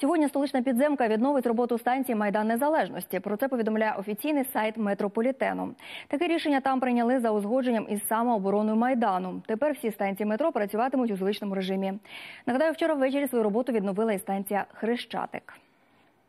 Сьогодні столична підземка відновить роботу станції Майдан Незалежності. Про це повідомляє офіційний сайт метрополітену. Таке рішення там прийняли за узгодженням із самообороною майдану. Тепер всі станції метро працюватимуть у звичному режимі. Нагадаю, вчора ввечері свою роботу відновила і станція Хрещатик.